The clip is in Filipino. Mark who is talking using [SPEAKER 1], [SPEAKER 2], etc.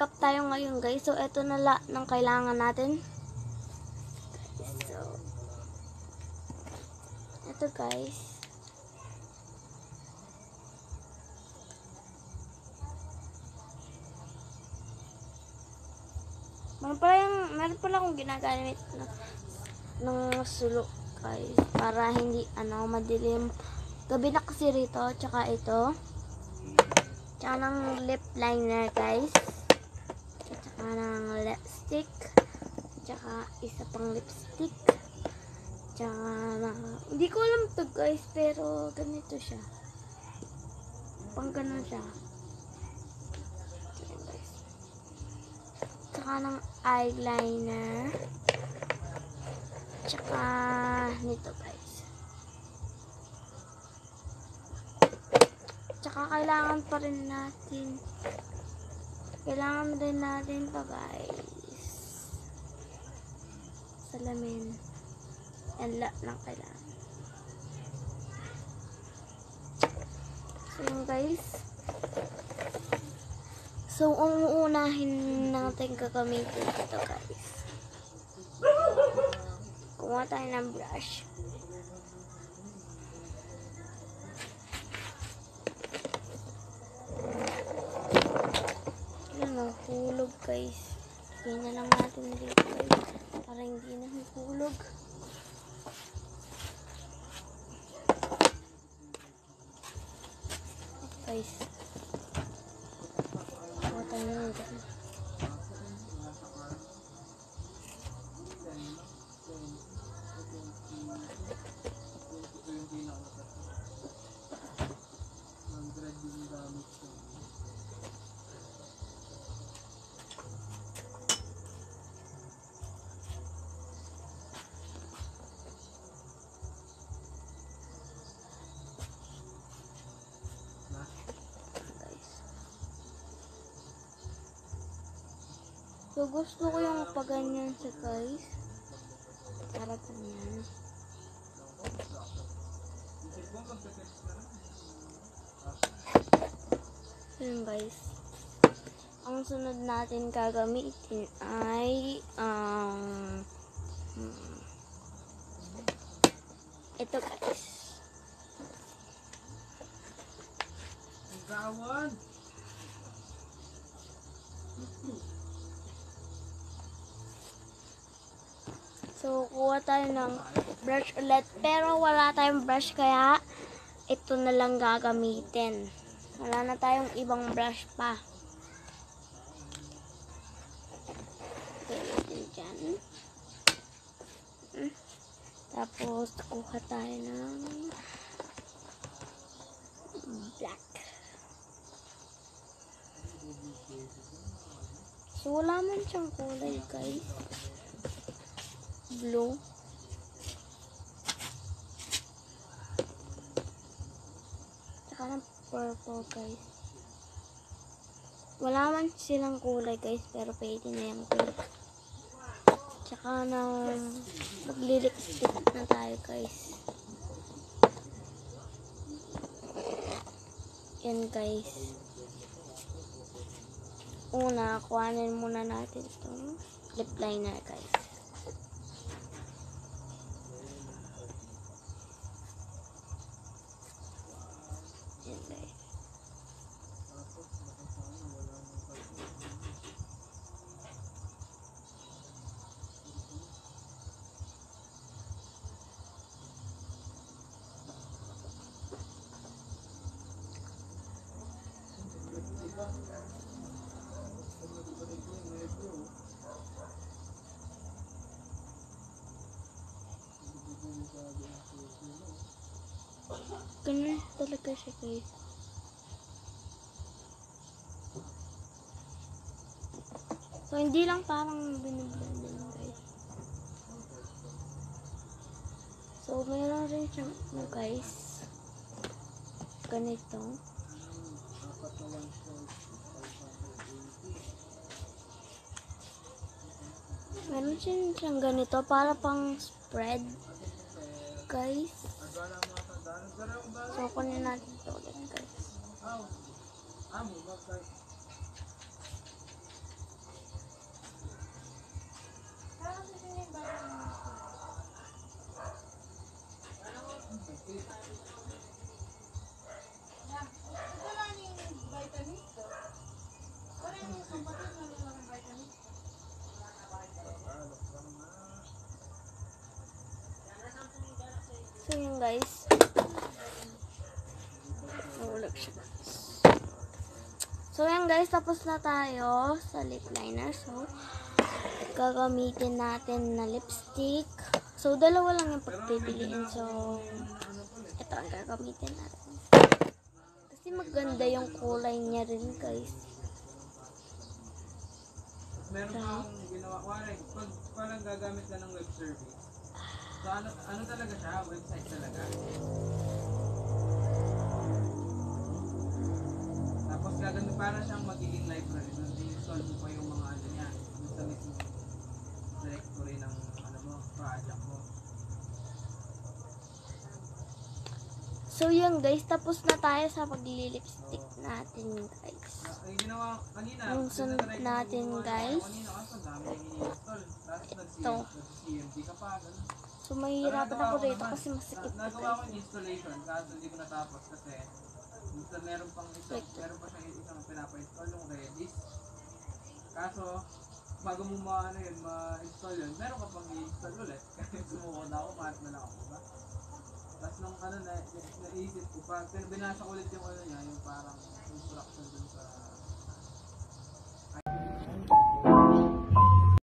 [SPEAKER 1] makeup tayo ngayon guys. So, ito na la ng kailangan natin. So, ito guys. Meron pala, yung, meron pala akong ginagamit na, ng sulok guys. Para hindi, ano, madilim. Gabi na kasi rito. Tsaka ito. Tsaka ng lip liner guys. Tsaka ng lipstick. Tsaka isa pang lipstick. Tsaka. Hindi ko alam to guys. Pero ganito siya. Pang ganun siya. Tsaka ng eyeliner. Tsaka nito guys. Tsaka kailangan pa rin natin. Kailangan rin natin to guys. Salamin. Yan la lang kailangan. So guys. So ang uunahin natin gagamitin ito guys. Kumuha tayo ng brush. Yan o, hulog guys. Lagyan na lang natin dito guys. Para hindi na hulog. Guys. Kuha tayo ng dyan. So, gusto ko yung paganyan siya, guys. Para ganyan. Yun, guys. Ang sunod natin gagamitin ay ang hmm, ito, guys.
[SPEAKER 2] Gawan!
[SPEAKER 1] So, kuha tayo ng brush ulit. Pero wala tayong brush kaya ito na lang gagamitin. Wala na tayong ibang brush pa. Dyan. Hmm. Tapos, kuha tayo ng black. So, wala man siyang kulay, guys blue. Tsaka ng purple, guys. Wala man silang kulay, guys, pero pwede na yung pink. Tsaka ng maglilipstick na tayo, guys. Yan, guys. Una, kuhanin muna natin itong lip liner, guys. Yan, guys. Ganun talaga siya, guys. So, hindi lang parang biniblend lang, guys. So, meron rin siyang, ano, guys. Ganito. Meron siyang, ganito para pang spread. Guys. So, kunin natin ito ulit, guys. So yun guys. Nahulog siya guys. So yan guys, tapos na tayo sa lip liner. So, gagamitin natin na lipstick. So, dalawa lang yung pagpipiliin. So, ito ang gagamitin natin. Kasi maganda yung kulay niya rin guys.
[SPEAKER 2] Meron kang ginawa, pag parang gagamit ka ng web service, so ano, ano talaga siya? Website talaga? Tapos gagamit, para siyang magiging library, doon i-install mo pa yung mga ano niya, yung sa mismo directory ng ano mo, project mo.
[SPEAKER 1] So yun guys, tapos na tayo sa paglilipstick natin guys.
[SPEAKER 2] Ah, Yung ginawa kanina,
[SPEAKER 1] Yung sunod natin, guys.
[SPEAKER 2] Kanina kasi dami yung ini-install. Tapos
[SPEAKER 1] Ito.
[SPEAKER 2] nag-CMD ka pa, ganun.
[SPEAKER 1] So mahihirapan ako rito kasi masikip
[SPEAKER 2] na,
[SPEAKER 1] na
[SPEAKER 2] Nagawa ko yung installation kaso hindi ko natapos kasi minsan meron pang isa,
[SPEAKER 1] Like-
[SPEAKER 2] meron pa siyang isang pinapa-install yung Redis. Kaso bago mo ma ano yun, ma-install yun, meron ka pang i-install ulit. Kasi sumuko na ako, mahat na lang ako, diba? Tapos nung ano na, naisip ko pa, pero binasa ko ulit yung ano niya, yung parang instruction dun sa